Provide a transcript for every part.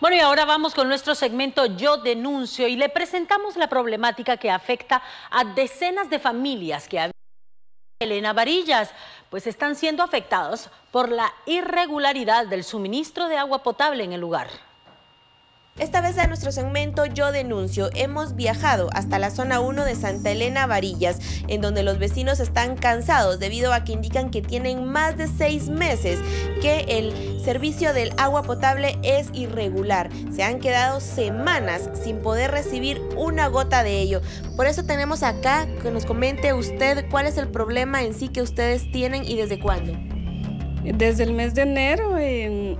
Bueno, y ahora vamos con nuestro segmento Yo Denuncio y le presentamos la problemática que afecta a decenas de familias que habitan en Elena Varillas, pues están siendo afectados por la irregularidad del suministro de agua potable en el lugar. Esta vez en nuestro segmento Yo Denuncio hemos viajado hasta la zona 1 de Santa Elena Varillas, en donde los vecinos están cansados debido a que indican que tienen más de seis meses que el servicio del agua potable es irregular. Se han quedado semanas sin poder recibir una gota de ello. Por eso tenemos acá que nos comente usted cuál es el problema en sí que ustedes tienen y desde cuándo. Desde el mes de enero en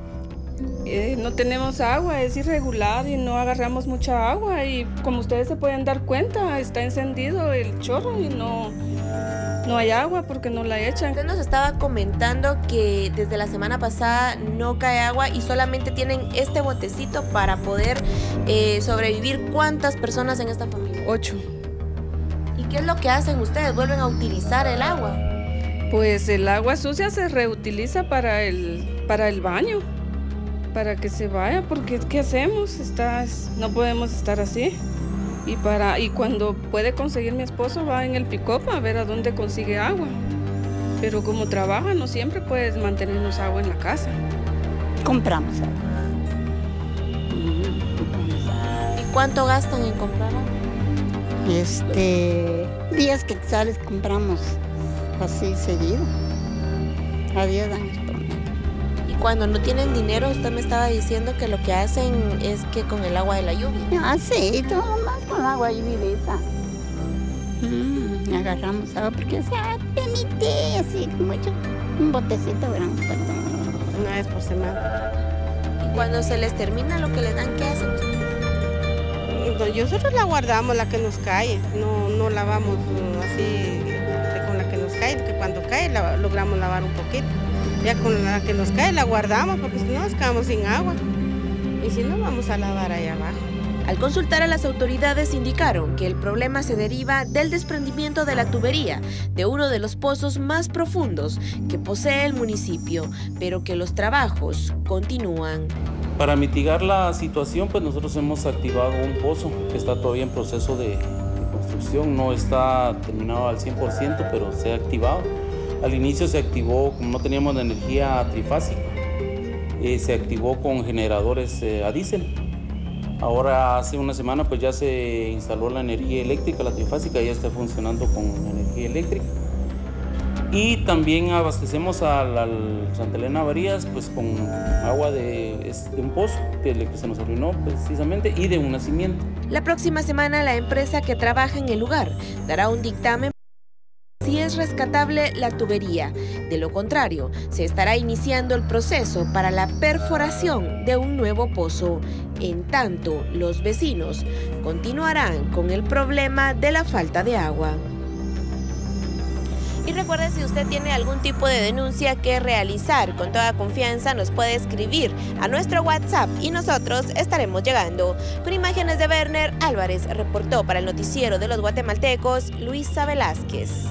eh, no tenemos agua, es irregular y no agarramos mucha agua y como ustedes se pueden dar cuenta, está encendido el chorro y no, no hay agua porque no la echan. Usted nos estaba comentando que desde la semana pasada no cae agua y solamente tienen este botecito para poder eh, sobrevivir. ¿Cuántas personas en esta familia? Ocho. ¿Y qué es lo que hacen ustedes? ¿Vuelven a utilizar el agua? Pues el agua sucia se reutiliza para el, para el baño para que se vaya, porque ¿qué hacemos? Está, no podemos estar así. Y, para, y cuando puede conseguir mi esposo va en el pick a ver a dónde consigue agua. Pero como trabaja, no siempre puedes mantenernos agua en la casa. Compramos agua. ¿Y cuánto gastan en comprar agua? Este, 10 quetzales compramos así seguido. A 10 años cuando no tienen dinero, usted me estaba diciendo que lo que hacen es que con el agua de la lluvia. Ah, sí, todo más con el agua lluvia. Mm, agarramos agua porque se permite así mucho, un botecito grande. Una vez por semana. Y cuando se les termina lo que les dan, ¿qué hacen pues Nosotros la guardamos, la que nos cae, no, no lavamos así con la que nos cae, que cuando cae la, logramos lavar un poquito. Ya con la que nos cae la guardamos porque si no nos quedamos sin agua. Y si no, vamos a lavar ahí abajo. Al consultar a las autoridades indicaron que el problema se deriva del desprendimiento de la tubería de uno de los pozos más profundos que posee el municipio, pero que los trabajos continúan. Para mitigar la situación, pues nosotros hemos activado un pozo que está todavía en proceso de construcción, no está terminado al 100%, pero se ha activado al inicio se activó, como no teníamos la energía trifásica, eh, se activó con generadores eh, a diésel. Ahora hace una semana pues ya se instaló la energía eléctrica, la trifásica ya está funcionando con energía eléctrica. Y también abastecemos al, Santa Elena Varías pues con agua de, un pozo que se nos arruinó precisamente y de un nacimiento. La próxima semana la empresa que trabaja en el lugar dará un dictamen si es rescatable la tubería. De lo contrario, se estará iniciando el proceso para la perforación de un nuevo pozo. En tanto, los vecinos continuarán con el problema de la falta de agua. Y recuerde, si usted tiene algún tipo de denuncia que realizar, con toda confianza nos puede escribir a nuestro WhatsApp y nosotros estaremos llegando. Con imágenes de Werner Álvarez, reportó para el noticiero de los guatemaltecos Luisa Velázquez.